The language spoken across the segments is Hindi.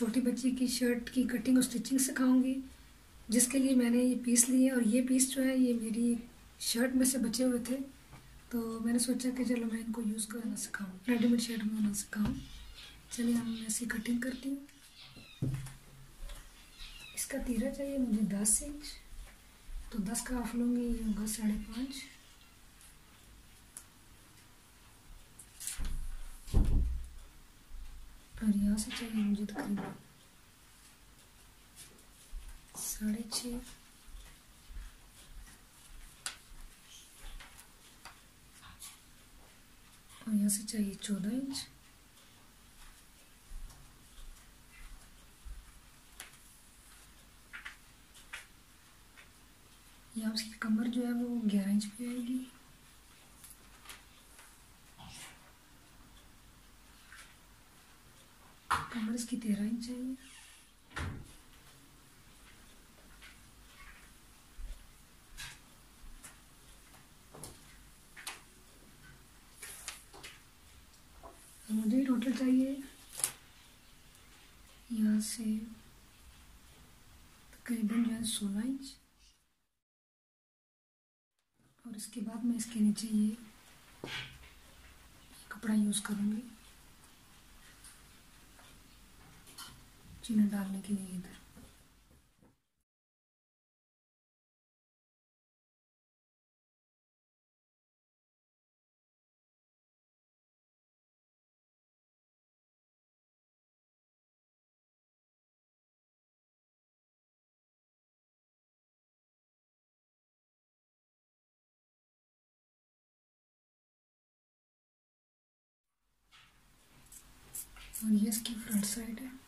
छोटी बच्ची की शर्ट की कटिंग और स्टिचिंग सिखाऊँगी, जिसके लिए मैंने ये पीस लिए और ये पीस जो है, ये मेरी शर्ट में से बचे हुए थे। तो मैंने सोचा कि चलो मैं इनको यूज़ करना सिखाऊँ रेडीमेड शर्ट में बनाना सिखाऊँ। चलिए हम ऐसी कटिंग करती हूँ। इसका तीरा चाहिए मुझे दस इंच तो दस का हाफ़ लूँगी, ये होगा साढ़े पाँच। यहाँ से चाहिए मुझे तकरीबन साढ़े छ और यहाँ से चाहिए चौदह इंच यहाँ उसकी कमर जो है वो ग्यारह इंच पे आएगी कमर इसकी तेरह इंच चाहिए मुझे टोटल चाहिए। यहाँ से तकरीबन जो है सोलह इंच। और इसके बाद मैं इसके नीचे ये कपड़ा यूज़ करूँगी। चिन्ह डालने के लिए इधर। और ये इसकी फ्रंट साइड है।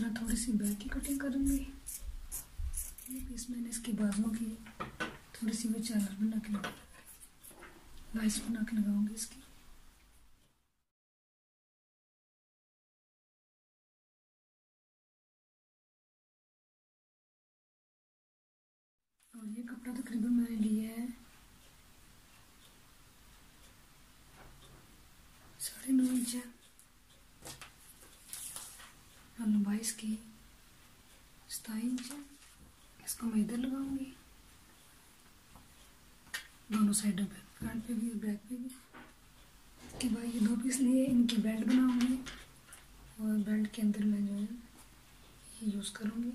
तरह थोड़ी सी बैक की कटिंग करूँगी। ये पीस मैंने इसकी बाजुओं की थोड़ी सी मैं चादर बना के लगा लाइस बना के लगाऊँगी इसकी। और ये कपड़ा तकरीबन मैंने लिया है साढ़े नौ इंच है और लंबाई इसकी सताई इंच इसको मैं इधर लगाऊँगी। दोनों साइडों पे फ्रंट पे भी बैक पे भी। इसके बाद ये दो पीस लिए, इनकी बेल्ट बनाऊँगी और बेल्ट के अंदर मैं जो है, ये यूज़ करूँगी।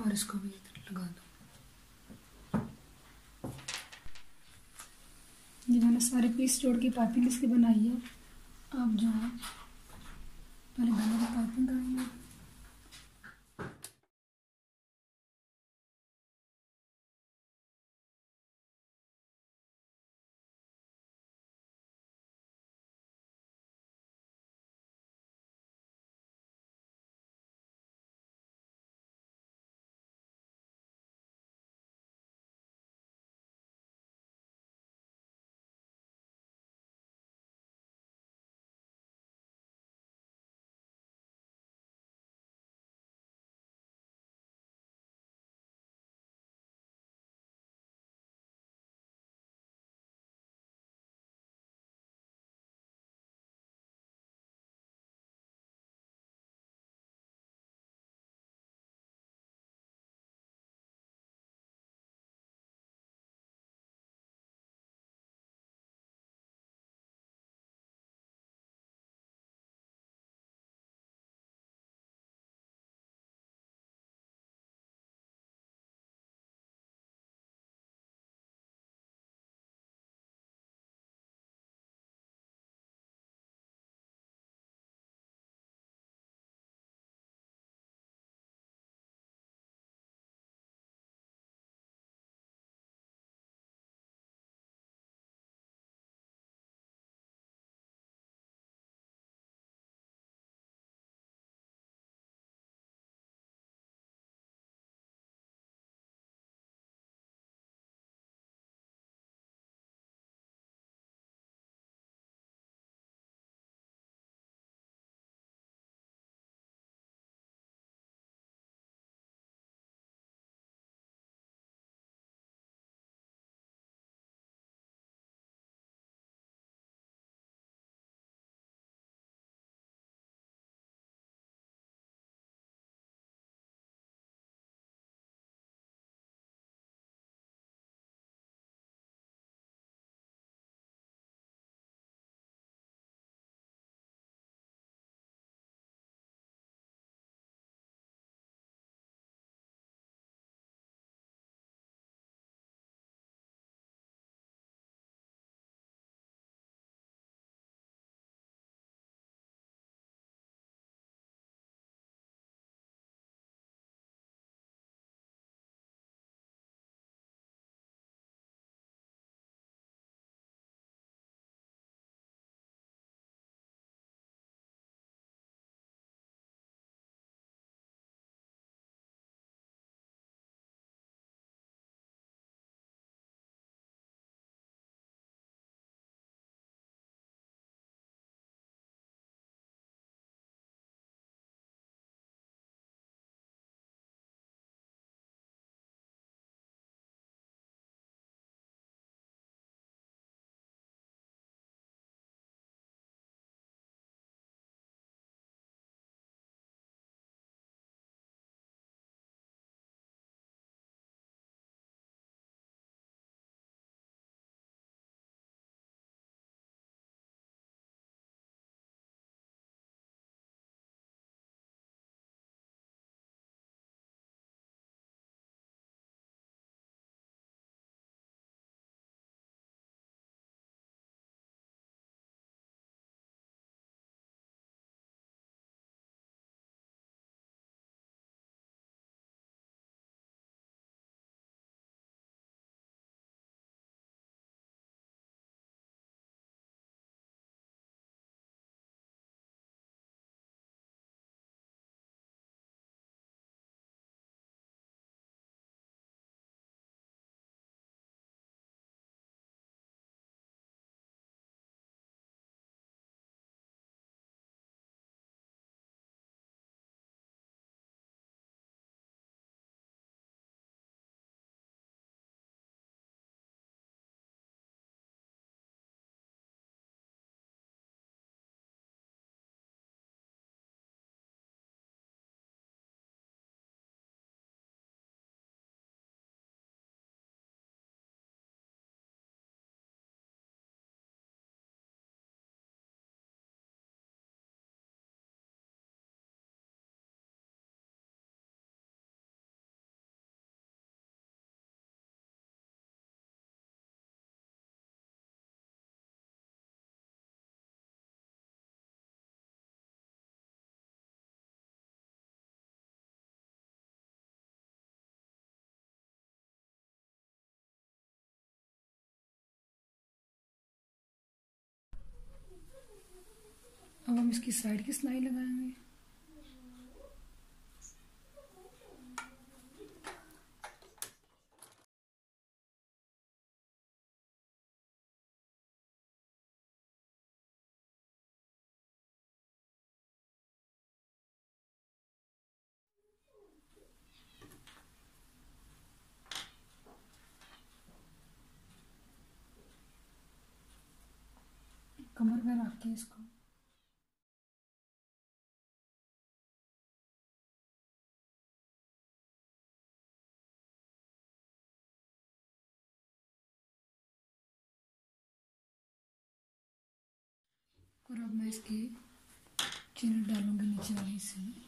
और इसको भी इधर लगा दूँ ये मैंने सारे पीस जोड़ के पाइपिंग इसकी बनाई है? अब जो है। अब हम इसकी साइड की सिलाई लगाएँगे। कमर में रख के इसको और अब मैं इसकी चीनी डालूँगी नीचे वाली से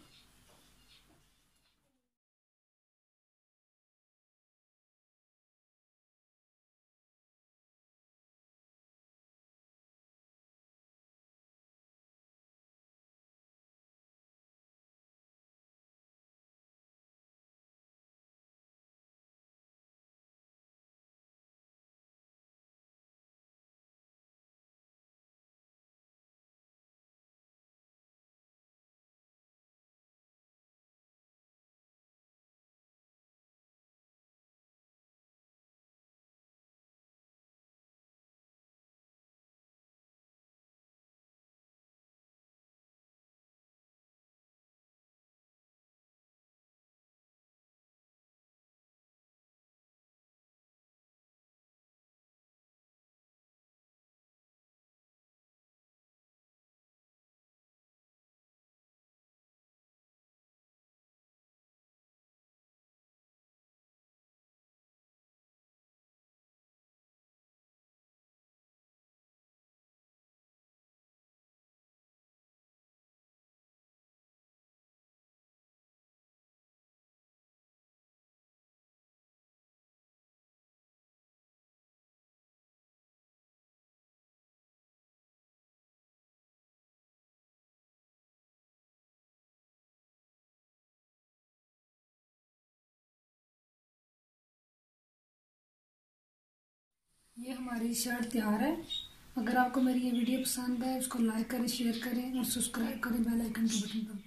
ये हमारी शर्ट तैयार है। अगर आपको मेरी ये वीडियो पसंद है उसको लाइक करें शेयर करें और सब्सक्राइब करें बेल आइकन के बटन पर